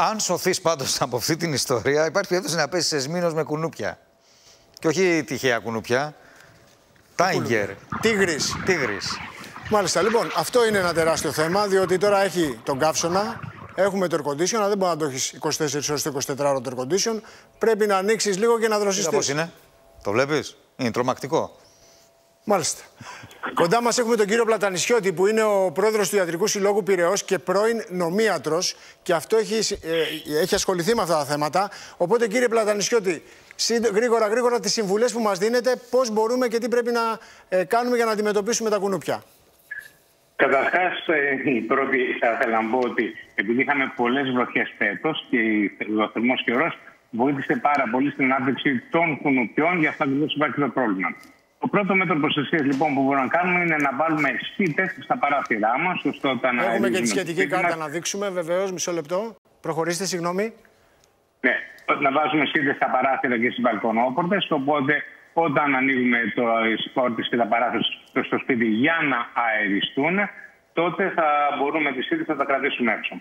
αν σωθείς πάντως από αυτή την ιστορία, υπάρχει περίπτωση να πέσεις σε σμήνος με κουνούπια. Και όχι τυχαία κουνούπια. Τάιγκερ. Τίγρης. Τίγρης. Μάλιστα, λοιπόν, αυτό είναι ένα τεράστιο θέμα, διότι τώρα έχει τον καύσωνα, έχουμε το air condition, αλλά δεν μπορεί να το έχεις 24 ώρες το 24 ώρο το air condition. Πρέπει να ανοίξεις λίγο και να δροσιστείς. Πώς είναι, το βλέπεις, είναι τρομακτικό. Μάλιστα. Κοντά μας έχουμε τον κύριο Πλατανισιώτη, που είναι ο πρόεδρος του Ιατρικού Συλλόγου Πυραιός και πρώην νομίατρος. Και αυτό έχει, ε, έχει ασχοληθεί με αυτά τα θέματα. Οπότε, κύριε Πλατανισιώτη, γρήγορα, γρήγορα τις συμβουλές που μας δίνετε, πώς μπορούμε και τι πρέπει να ε, κάνουμε για να αντιμετωπίσουμε τα κουνούπια. Καταρχάς, ε, η πρώτη θα ήθελα να πω ότι επειδή είχαμε πολλές βροχές φέτος και ο θερμός καιρός βοήθησε πάρα πολύ στην άπτυξη των κουνουπιών, γι' αυτό ακριβώς υπάρχει το πρόβλημα. Το πρώτο μέτρο προστασία λοιπόν που μπορούμε να κάνουμε είναι να βάλουμε σπίτε στα παράθυρά μας. Έχουμε και τη σχετική κάρτα να δείξουμε, βεβαίως. Μισό λεπτό. Προχωρήστε, συγγνώμη. Ναι, να βάζουμε σπίτε στα παράθυρα και στις μπαλκονόπορτες. Οπότε όταν ανοίγουμε το πόρτε και τα παράθυρα στο σπίτι για να αεριστούν, τότε θα μπορούμε τις σπίτι να τα κρατήσουμε έξω.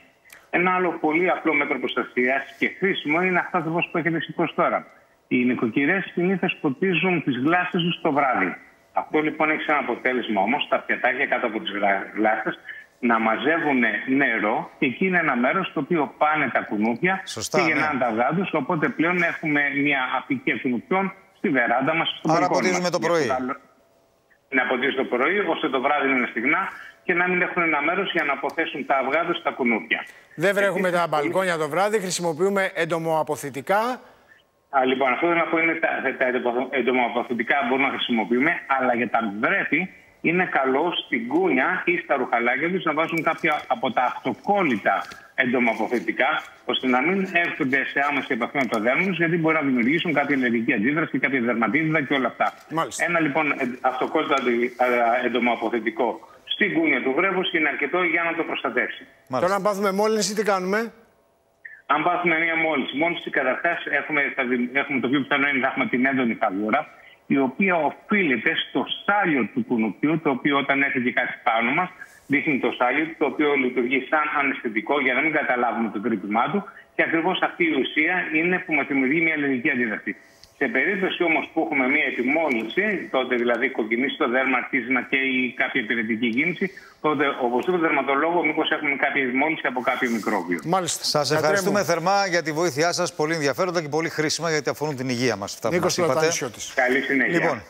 Ένα άλλο πολύ απλό μέτρο προστασίας και χρήσιμο είναι αυτά που έχετε σηκώσει τώρα. Οι νοικοκυρές συνήθως ποτίζουν τις γλάστρε τους το βράδυ. Αυτό λοιπόν έχει ένα αποτέλεσμα όμως τα πιατάκια κάτω από τις γλάστρε να μαζεύουν νερό και εκεί είναι ένα μέρος στο οποίο πάνε τα κουνούπια Σωστά, και γεννάνε ναι. τα αυγά του. Οπότε πλέον έχουμε μια απικία κουνουπιών στη βεράντα μας. Άρα ποτίζουμε το πρωί. Να ποτίζουν το πρωί, ώστε το βράδυ είναι στιγνά και να μην έχουν ένα μέρος για να αποθέσουν τα αυγά τους στα κουνούπια. Δεν βρέχουμε τα μπαλκόνια το βράδυ, χρησιμοποιούμε εντομοαποθητικά. Α, λοιπόν, αυτό θέλω να πω είναι τα, τα εντομοαποθητικά μπορούμε να χρησιμοποιούμε, αλλά για τα βρέφη είναι καλό στην κούνια ή στα ρουχαλάκια τους να βάζουν κάποια από τα αυτοκόλλητα εντομοαποθετικά, ώστε να μην έρχονται σε άμεση επαφή με το δέρμα τους, γιατί μπορεί να δημιουργήσουν κάποια ενεργική αντίδραση, κάποια δερματίδα και όλα αυτά. Μάλιστα. Ένα λοιπόν αυτοκόλλητο εντομοαποθετικό στην κούνια του βρέφους είναι αρκετό για να το προστατεύσει. Μάλιστα. Τώρα, αν πάθουμε μόλυνση, τι κάνουμε; Αν πάθουμε μια μόλυνση, μόλυνση καταρχάς έχουμε, έχουμε το πιο πιθανό είναι να έχουμε την έντονη φαγούρα, η οποία οφείλεται στο σάλιο του κουνουπιού, το οποίο όταν έρχεται κάτι πάνω μας, δείχνει το σάλιο, το οποίο λειτουργεί σαν αναισθητικό για να μην καταλάβουμε το τρύπημά του. Και ακριβώς αυτή η ουσία είναι που μας δημιουργεί μια αλλεργική αντίδραση. Σε περίπτωση όμως που έχουμε μία επιμόλυνση, τότε δηλαδή κοκκινήσει το δέρμα, αρχίζει να καίει κάποια υπηρετική κίνηση, τότε οπωσδήποτε δερματολόγο, μήπως έχουμε κάποια επιμόλυνση από κάποιο μικρόβιο. Μάλιστα. Σας ευχαριστούμε θερμά για τη βοήθειά σας. Πολύ ενδιαφέροντα και πολύ χρήσιμα γιατί αφορούν την υγεία μας. Νίκος Καλή συνέχεια. Λοιπόν,